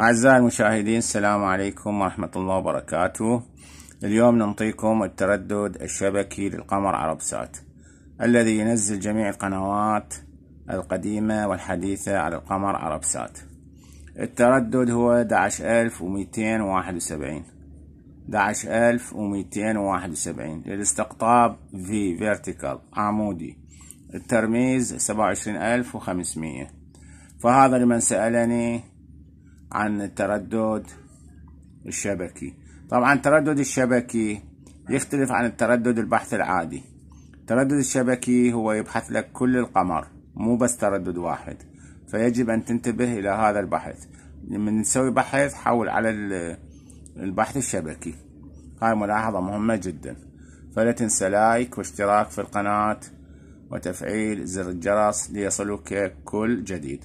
أعزائي المشاهدين السلام عليكم ورحمة الله وبركاته. اليوم نعطيكم التردد الشبكي للقمر عرب سات الذي ينزل جميع القنوات القديمة والحديثة على القمر عرب سات. التردد هو 11271 11271 للاستقطاب في فيرتيكال عمودي. الترميز 27500 فهذا لمن سألني عن التردد الشبكي. طبعا التردد الشبكي يختلف عن التردد البحث العادي. التردد الشبكي هو يبحث لك كل القمر مو بس تردد واحد. فيجب أن تنتبه إلى هذا البحث. لما نسوي بحث حول على البحث الشبكي. هاي ملاحظة مهمة جدا. فلا تنسى لايك واشتراك في القناة وتفعيل زر الجرس ليصلك كل جديد.